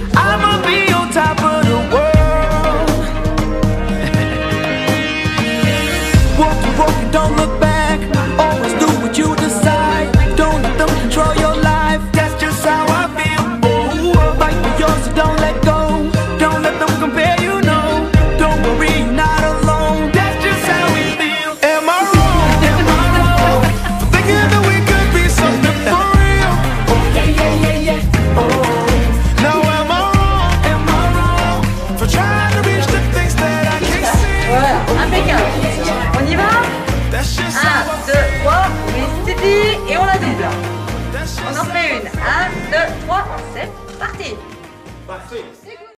I Et on la double. On en fait une. 1, 2, 3, c'est parti. Parti.